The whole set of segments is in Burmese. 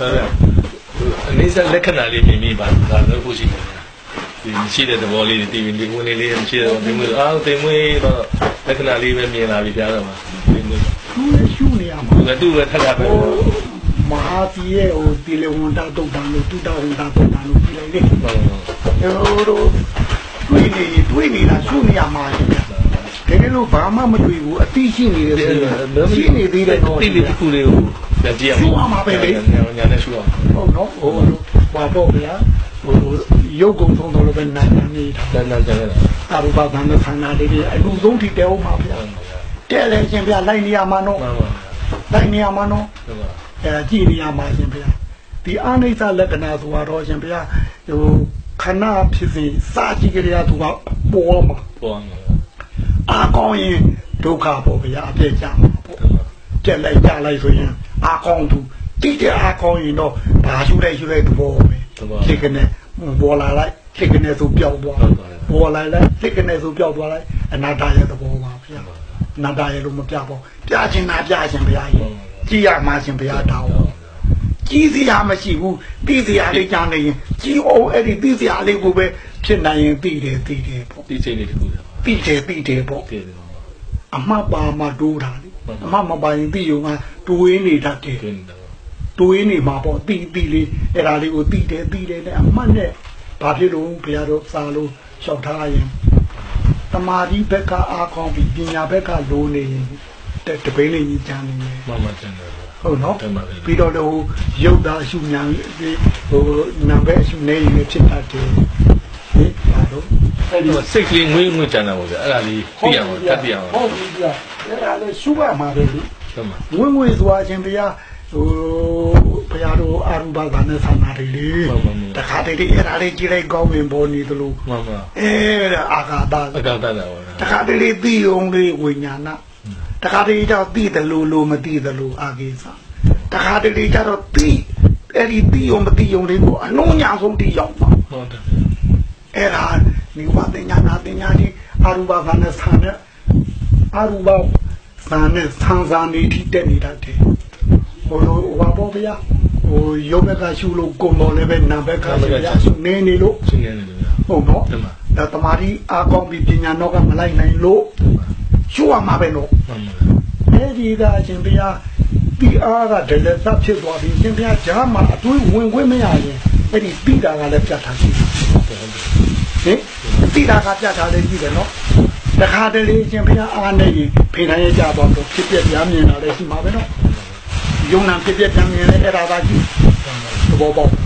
ဟုတ်ကဲ့အနေစလက္ခဏာလေးမြင်ပြီးပါဒါတော့ခုရှိတယ်ဒီရှိတဲ့သဘောလေးတီဗီလေးဝင်လေးလေးရှိတယ်ဒီမျိုးအာတင်မွေးတော့လက္ခဏာလေးပဲမြင်လာပြီကြားတော့မှာဒီမျိုးသူလည်းရှုနေရမှာသူကသူ့ပဲထပ်တာပဲဟိုမဟာစီရဲ့ဟိုတီလေဝန်တာတုတ်တန်လို့တူတာဝန်တာတုတ်တန်လို့ပြီးလိုက်လေဟုတ်ဟုတ်ဟိုတို့တွေးနေတွေးနေတာရှုနေရမှာလေ တကယ်လို့ဘာမှမတွေ့ဘူးအတိရှိနေတယ်ဆိုရင်ရှိနေသေးတယ်တော့တိတိတစ်ခုလေးကိုပြန်ကြည့်ရအောင်ညာနဲ့ရှူအောင်ဟုတ်နော်ဟိုဘာတော့ဗျာဟိုရုပ်ကုံဆုံးတော့လည်းပဲနာနာနေတာတန်းတန်းကြတယ်အရူပဗန္ဒသနာလေးတွေအလူဆုံးထိတဲအောင်ပါဗျာတဲ့လေရှင်ဗျာလိုက်နေရမှာနော်မှန်ပါလိုက်နေရမှာနော်ဟုတ်ပါအဲကြည့်နေရမှာရှင်ဗျာဒီအာနိစ္စလက္ခဏာဆိုတော့ရှင်ဗျာဟိုခဏဖြစ်စီစာကြည့်ကြရသူကပေါ်မှာပေါ်မှာ အာကောင်းရင်ဒုက္ခပေါ့ဗျာအပြည့်ကြမှာပေါ့ကြက်လိုက်ကြလိုက်ဆိုရင်အာကောင်းသူတိတဲ့အာကောင်းရင်တော့ဘာရှုလိုက်ရှုလိုက်သဘောပဲဒီကနေ့ပေါ်လာလိုက်ဒီကနေ့ဆိုပျောက်သွားပေါ်လာလိုက်ဒီကနေ့ဆိုပျောက်သွားလိုက်အနာတ္တရဲ့သဘောပါဗျာအနာတ္တရဲ့လို့မပြပေါ့ပြချင်တာပြချင်ဗျာကြီးကြည့်ရမှရှင်ဗျာတောင်းကြီးစရာမရှိဘူးသိစရာလေးကြားနေရင်ကြီးအောင်အဲ့ဒီသိစရာလေးကိုပဲဖြစ်နိုင်ရင်သိတယ်သိတယ်ပေါ့ဒီစိတ်လေးတစ်ခုတ ည်းသိတယ်သိတယ်ပေါ့တည်တယ်အမှတ်ပါမှတိုးတာလေအမှတ်မပါရင်သိရုံကတွေးနေတတ်တယ်တွင်းတယ်တွေးနေမှာပေါ့သိသိလေးအဲ့ဒါလေးကိုသိတယ်သိတယ်နဲ့အမှတ်နဲ့ဘာဖြစ်လို့ဘုရားတို့စာလို့လျှောက်ထားရင်တမာတိဘက်ကအားကောင်းပြီးပညာဘက်ကလိုနေရင်တဲ့တပိန်းလေးကြီးကြမ်းနေတယ်မှန်မှန်တန်တယ်ဟုတ်နော်တန်ပါပြီပြီးတော့လည်းဟိုရုပ်သားအရှုညာဟိုနံပါတ်အရှုနေရင်ဖြစ်တတ်တယ်ဟင်ဒါတော့ အဲ့ဒီစိတ်ကလေးငွေးငွေးကြတာပေါ့ဗျာအဲ့ဒါလေးသိရအောင်တတ်ပြအောင်ဟုတ်ပြီဗျာအဲ့ဒါလည်းရှုရမှာပဲလေဟုတ်မှာဝင်းငွေသွားခြင်းတရားဟိုဘုရားတို့အာရုံဘာသာနဲ့ဆန္ဒတွေလေတခါတည်းအဲ့ဒါလေးကြည့်လိုက်ကောင်းဝင်ပေါ်နေသလိုမှန်မှန်အဲအာဃာတအကောင်တတ်တာပေါ့တခါတည်းသိုံလေးဝိညာဏတခါတည်းတော့သိတယ်လို့လို့မသိတယ်လို့အာဂေသတခါတည်းကျတော့သိအဲ့ဒီသိုံမသိုံလေးကိုအလုံးညာဆုံးတိရောက်ပါဟုတ်တယ်အဲ့ဒါ နိဝတညာနာတညာဒီအာရုံဘာသာနဲ့ဆန္ဒအာရုံဘာသာနဲ့ဆန်းစားနေထိတက်နေတတ်တယ်ဟိုလိုဟောပေါ့ဗျာဟိုရုပ်ဘက်ကရှုလို့ကိုယ်တော်လည်းပဲနာဘက်ကရှုရရှုနေနေလို့ရှင်းနေတယ်ဗျာဟုတ်တော့တမန်ဒါတမာရီအာကောင်းပြီးပညာတော့ကမလိုက်နိုင်လို့ရှုရမှာပဲလို့မှန်မှန်အဲဒီကအရှင်ဘုရားဒီအားကတည်းကသတ်ဖြစ်သွားပြီးရှင်ဘုရားဂျာမှာအတွေးဝင်ခွင့်မရရင်အဲ့ဒီတိတာကလည်းပြတ်ထားရှိတယ်ဟင် တိတာကပြတ်ထားလေးကြည့်တယ်နော်တခါတလေရှင်ဘုရားအားနေရင်ဖေနိုင်ရကြတော့ဖြစ်ပြပြမြင်တာလည်းရှိမှာပဲနော်ယုံနာဖြစ်ပြပြမြင်လဲအဲ့ဒါကကြည့်သဘောပေါက်ဟင်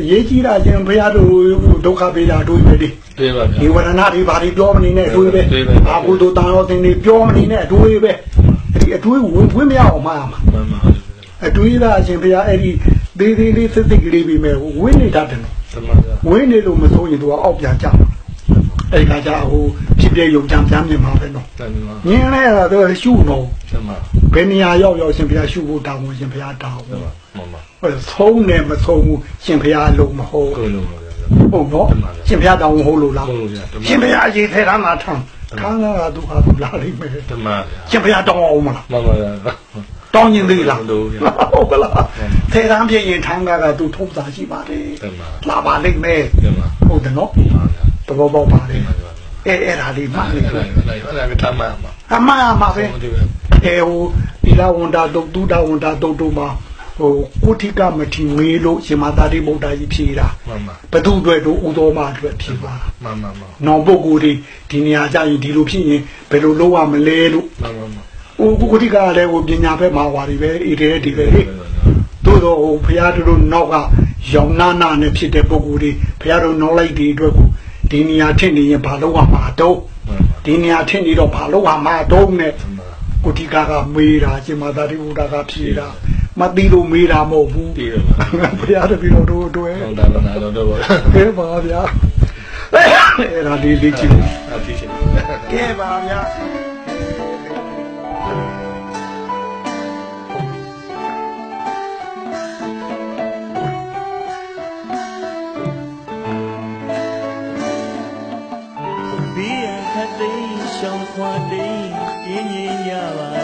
အရေးကြီးတာရှင်ဘုရားတို့ဒုက္ခပေးတာတို့ပဲလေတွေးပါဗျာဒီဝရဏတွေဘာတွေပြောမနေနဲ့အတွေးပဲတွေးပဲအာဟုတို့တန်ရောတင်တွေပြောမနေနဲ့အတွေးပဲအဲ့ဒီအတွေးဝင်ဝင်မရအောင်မှားမှာမှန်မှန်အတွေးသာအရှင်ဘုရားအဲ့ဒီသေးသေးလေးစစ်စစ်ကလေးပြီးမဲ့ဝင်းနေတတ်တယ်နော်တမန်ဗျာ ဝင်းနေလို့မဆိုရင်သူကအောက်ပြန်ကြမှာအဲ့ဒီကကြဟိုဖြစ်ပြယုံကြံပြန်မြင်မှာပဲနော်တန်ပါမြင်လဲတော့သူရှုနော်တမန်ဘယ်နေရာရောက်ရောက်ရှင်ဘုရားရှုဖို့တောင်းဝင်ရှင်ဘုရားတောင်းတမန်မှန်မှန်ဟိုဆုံးနေမဆုံးဘူးရှင်ဘုရားလုံးမဟုတ်ကိုလုံးပါဗျာဟုတ်နော်ရှင်ဘုရားတောင်းဝင်ဟုတ်လို့လားဟုတ်လို့ဗျာတမန်ရှင်ဘုရားရေထဲကငါထမ်းခန်းကသူဟာသူလာလိမ့်မယ်တမန်ရှင်ဘုရားတောင်းအောင်မလားမှန်ပါဗျာ တောင်းရင်သေးလားလို့ဗျာဟုတ်ကလားသေတမ်းဖြစ်ရင်ထမ်းကကသူထုံးစာရှိပါတယ်တမန်လာပါလိမ့်မယ်တမန်ဟုတ်တယ်နော်မှန်ဗျာသဘောပေါက်ပါတယ်မှန်ပါဗျာအဲအဲ့ဒါလေးမှတ်နေအဲ့ဒါအဲ့ဒါအဲ့ဒါကတမန်မှာအမှန်အမှန်ပဲဟုတ်တယ်ဗျာအဲဟိုဒီလာဝန်တာတုတ်တူတာဝန်တာတုတ်တူမှာဟိုကုဋိကမတိမေးလို့ရှင်မသာတိဗုဒ္ဓကြီးဖြေတာမှန်မှန်ဘသူတွေတို့ဥတော်မအတွက်ဖြေပါမှန်မှန်မှန်နောင်ပုဂ္ဂိုလ်တွေဒီနေရာကြရင်ဒီလိုဖြစ်ရင်ဘယ်လိုလုပ်ရမလဲလို့မှန်မှန်မှန် ဟိုကုဋိကလည်းဟိုပညာဘက်မှာဟွာတွေပဲဣတိဒီပဲလေသို့တော့ဟိုဘုရားတို့နောက်ကရောင်နာနာနဲ့ဖြစ်တဲ့ပုဂ္ဂိုလ်တွေဘုရားတို့နောက်လိုက်ဒီအတွက်ကိုဒီနေရာထင့်နေရင်ဘာလို့ရမှာတော့ဒီနေရာထင့်နေတော့ဘာလို့ရမှာတော့နဲ့ကိုတိကာကမေးတာရှင်မသာတိဘုရားကဖြေတာမသိလို့မေးတာမဟုတ်ဘူးတည်တယ်ဘုရားတပည့်တော်တို့အတွက်ဟုတ်တယ်နာတော့တော့ပါကဲပါဗျာအဲ့ဒါဒီလေးကြည့်အတိရှိကဲပါဗျာ 花的一年呀。